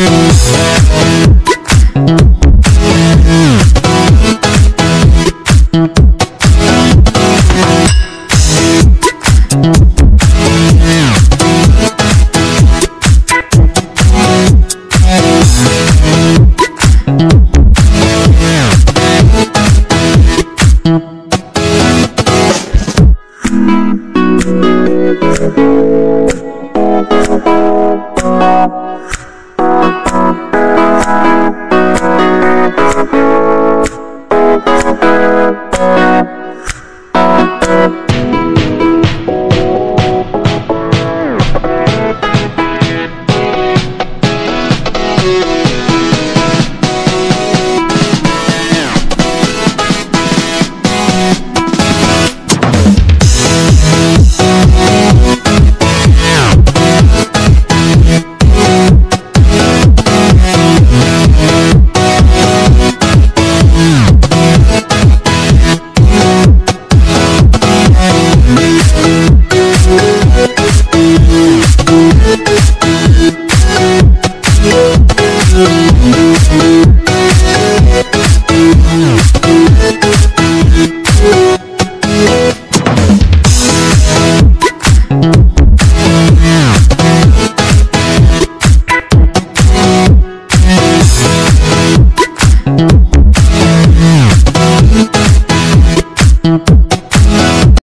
Thank